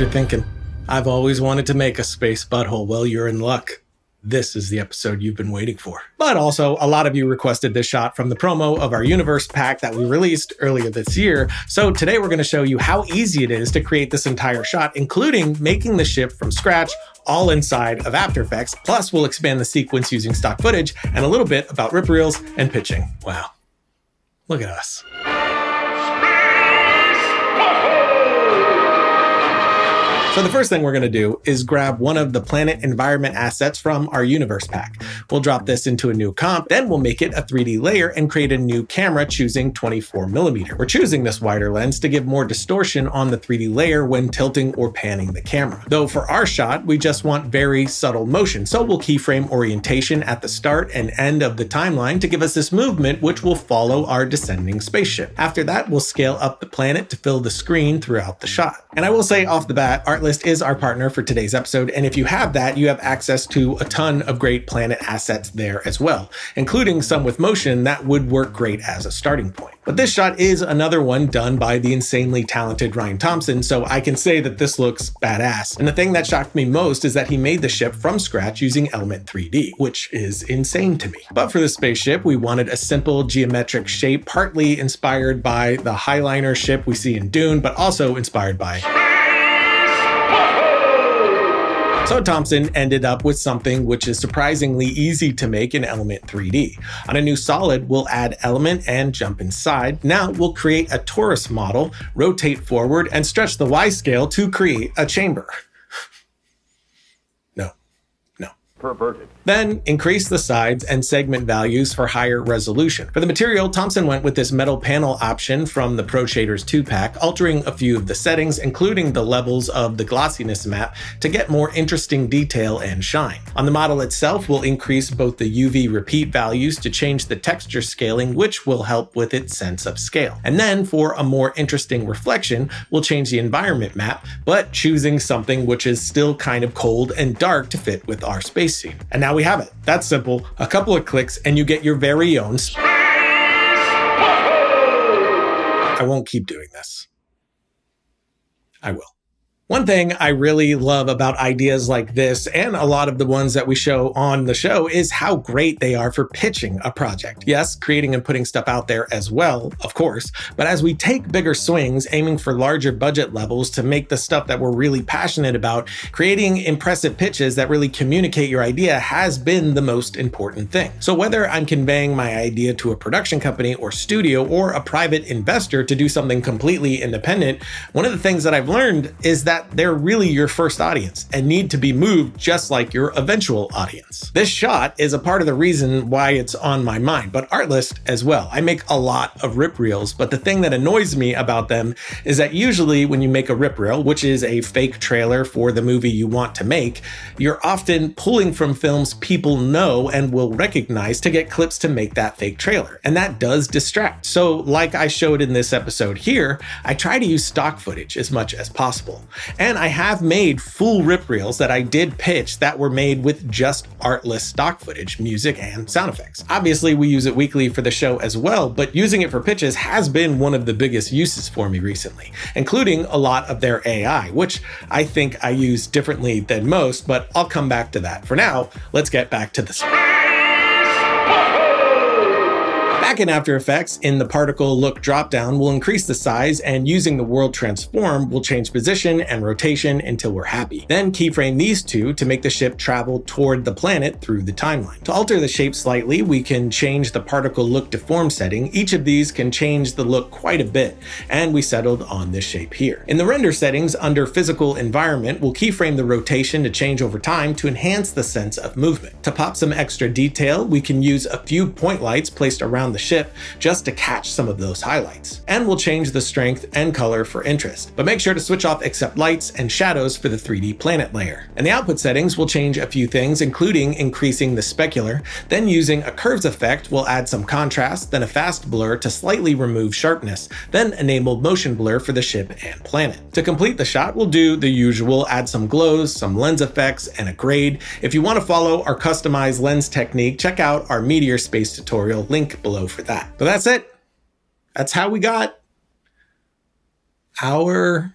you're thinking, I've always wanted to make a space butthole. Well, you're in luck this is the episode you've been waiting for. But also, a lot of you requested this shot from the promo of our universe pack that we released earlier this year. So today we're going to show you how easy it is to create this entire shot, including making the ship from scratch all inside of After Effects. Plus, we'll expand the sequence using stock footage and a little bit about rip reels and pitching. Wow. Look at us. So the first thing we're going to do is grab one of the planet environment assets from our universe pack. We'll drop this into a new comp, then we'll make it a 3D layer and create a new camera choosing 24 millimeter. We're choosing this wider lens to give more distortion on the 3D layer when tilting or panning the camera. Though for our shot, we just want very subtle motion, so we'll keyframe orientation at the start and end of the timeline to give us this movement which will follow our descending spaceship. After that, we'll scale up the planet to fill the screen throughout the shot. And I will say off the bat, our Is our partner for today's episode, and if you have that, you have access to a ton of great Planet assets there as well, including some with motion that would work great as a starting point. But this shot is another one done by the insanely talented Ryan Thompson, so I can say that this looks badass. And the thing that shocked me most is that he made the ship from scratch using Element 3D, which is insane to me. But for the spaceship, we wanted a simple geometric shape, partly inspired by the Heighliner ship we see in Dune, but also inspired by so Thompson ended up with something which is surprisingly easy to make in Element 3D. On a new solid, we'll add element and jump inside. Now we'll create a torus model, rotate forward, and stretch the Y scale to create a chamber. no, no. Perverted. Then increase the sides and segment values for higher resolution. For the material, Thompson went with this metal panel option from the Pro Shaders 2-pack, altering a few of the settings, including the levels of the glossiness map to get more interesting detail and shine. On the model itself, we'll increase both the UV repeat values to change the texture scaling, which will help with its sense of scale. And then for a more interesting reflection, we'll change the environment map, but choosing something which is still kind of cold and dark to fit with our space scene. And now now we have it. That's simple. A couple of clicks and you get your very own. I won't keep doing this. I will. One thing I really love about ideas like this and a lot of the ones that we show on the show is how great they are for pitching a project. Yes, creating and putting stuff out there as well, of course, but as we take bigger swings, aiming for larger budget levels to make the stuff that we're really passionate about, creating impressive pitches that really communicate your idea has been the most important thing. So whether I'm conveying my idea to a production company or studio or a private investor to do something completely independent, one of the things that I've learned is that that they're really your first audience and need to be moved just like your eventual audience. This shot is a part of the reason why it's on my mind, but Artlist as well. I make a lot of rip reels, but the thing that annoys me about them is that usually when you make a rip reel, which is a fake trailer for the movie you want to make, you're often pulling from films people know and will recognize to get clips to make that fake trailer. And that does distract. So like I showed in this episode here, I try to use stock footage as much as possible. And I have made full rip reels that I did pitch that were made with just Artlist stock footage, music, and sound effects. Obviously, we use it weekly for the show as well, but using it for pitches has been one of the biggest uses for me recently, including a lot of their AI, which I think I use differently than most, but I'll come back to that. For now, let's get back to the Back in After Effects, in the particle look dropdown, we'll increase the size and using the world transform, we'll change position and rotation until we're happy. Then keyframe these two to make the ship travel toward the planet through the timeline. To alter the shape slightly, we can change the particle look deform setting. Each of these can change the look quite a bit, and we settled on this shape here. In the render settings, under physical environment, we'll keyframe the rotation to change over time to enhance the sense of movement. To pop some extra detail, we can use a few point lights placed around the ship just to catch some of those highlights. And we'll change the strength and color for interest, but make sure to switch off accept lights and shadows for the 3D planet layer. In the output settings, we'll change a few things, including increasing the specular, then using a curves effect, we'll add some contrast, then a fast blur to slightly remove sharpness, then enable motion blur for the ship and planet. To complete the shot, we'll do the usual, add some glows, some lens effects, and a grade. If you want to follow our customized lens technique, check out our Meteor Space tutorial, link below for that. But that's it. That's how we got our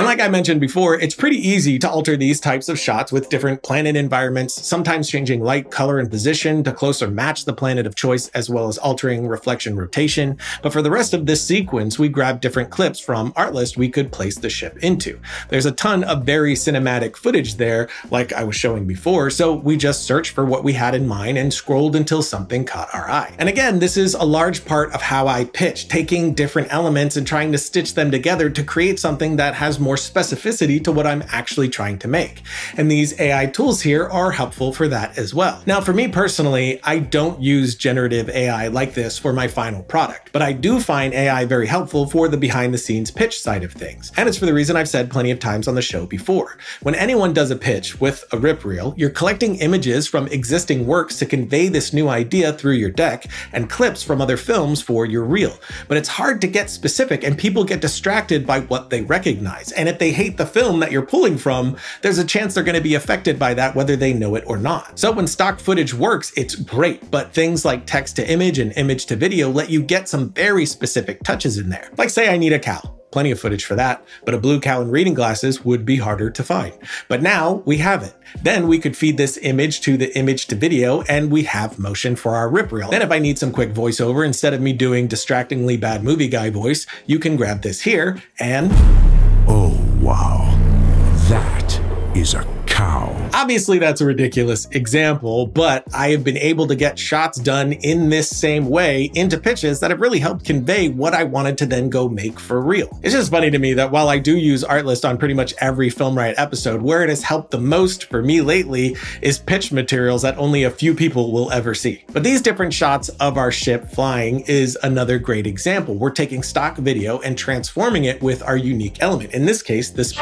And like I mentioned before, it's pretty easy to alter these types of shots with different planet environments, sometimes changing light, color, and position to closer match the planet of choice, as well as altering reflection rotation. But for the rest of this sequence, we grabbed different clips from Artlist we could place the ship into. There's a ton of very cinematic footage there, like I was showing before, so we just searched for what we had in mind and scrolled until something caught our eye. And again, this is a large part of how I pitch, taking different elements and trying to stitch them together to create something that has more specificity to what I'm actually trying to make. And these AI tools here are helpful for that as well. Now, for me personally, I don't use generative AI like this for my final product, but I do find AI very helpful for the behind the scenes pitch side of things. And it's for the reason I've said plenty of times on the show before. When anyone does a pitch with a rip reel, you're collecting images from existing works to convey this new idea through your deck and clips from other films for your reel. But it's hard to get specific and people get distracted by what they recognize. And if they hate the film that you're pulling from, there's a chance they're going to be affected by that whether they know it or not. So when stock footage works, it's great, but things like text to image and image to video let you get some very specific touches in there. Like say I need a cow plenty of footage for that, but a blue cow and reading glasses would be harder to find. But now we have it. Then we could feed this image to the image to video and we have motion for our rip reel. Then if I need some quick voiceover, instead of me doing distractingly bad movie guy voice, you can grab this here and... Oh, wow. That is a Obviously, that's a ridiculous example, but I have been able to get shots done in this same way into pitches that have really helped convey what I wanted to then go make for real. It's just funny to me that while I do use Artlist on pretty much every Film Riot episode, where it has helped the most for me lately is pitch materials that only a few people will ever see. But these different shots of our ship flying is another great example. We're taking stock video and transforming it with our unique element. In this case, this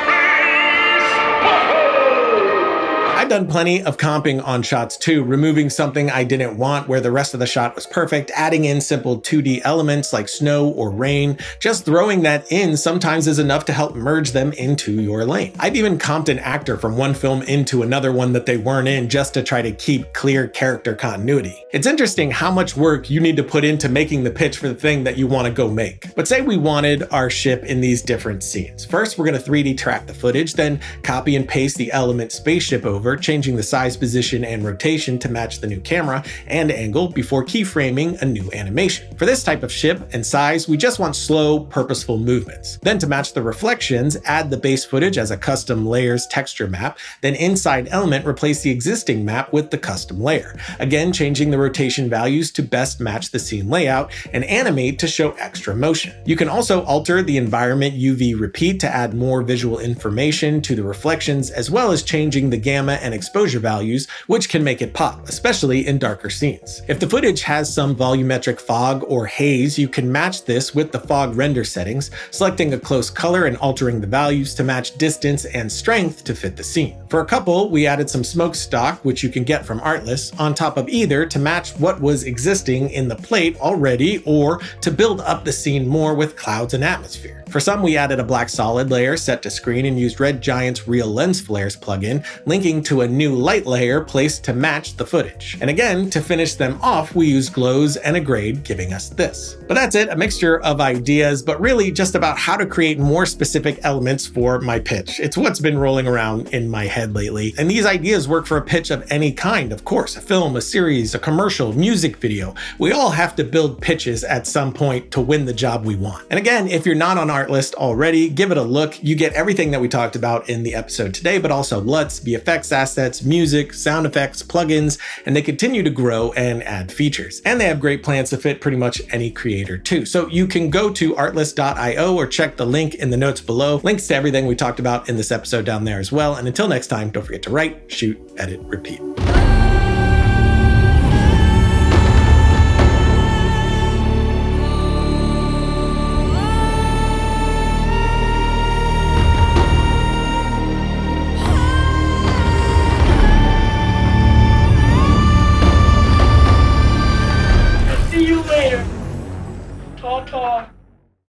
I've done plenty of comping on shots too, removing something I didn't want where the rest of the shot was perfect, adding in simple 2D elements like snow or rain. Just throwing that in sometimes is enough to help merge them into your lane. I've even comped an actor from one film into another one that they weren't in just to try to keep clear character continuity. It's interesting how much work you need to put into making the pitch for the thing that you want to go make. But say we wanted our ship in these different scenes. First, we're going to 3D track the footage, then copy and paste the element spaceship over, changing the size, position, and rotation to match the new camera and angle before keyframing a new animation. For this type of ship and size, we just want slow, purposeful movements. Then to match the reflections, add the base footage as a custom layers texture map, then inside element replace the existing map with the custom layer. Again, changing the rotation values to best match the scene layout, and animate to show extra motion. You can also alter the environment UV repeat to add more visual information to the reflections, as well as changing the gamma and exposure values, which can make it pop, especially in darker scenes. If the footage has some volumetric fog or haze, you can match this with the fog render settings, selecting a close color and altering the values to match distance and strength to fit the scene. For a couple, we added some smoke stock, which you can get from Artlist, on top of either to match what was existing in the plate already or to build up the scene more with clouds and atmosphere. For some, we added a black solid layer set to screen and used Red Giant's Real Lens Flares plugin, linking to a new light layer placed to match the footage. And again, to finish them off, we use glows and a grade, giving us this. But that's it, a mixture of ideas, but really just about how to create more specific elements for my pitch. It's what's been rolling around in my head lately. And these ideas work for a pitch of any kind, of course, a film, a series, a commercial, music video. We all have to build pitches at some point to win the job we want. And again, if you're not on Artlist already, give it a look. You get everything that we talked about in the episode today, but also LUTs, VFX assets, music, sound effects, plugins, and they continue to grow and add features. And they have great plans to fit pretty much any creator too. So you can go to artlist.io or check the link in the notes below. Links to everything we talked about in this episode down there as well. And until next time, don't forget to write, shoot, edit, repeat.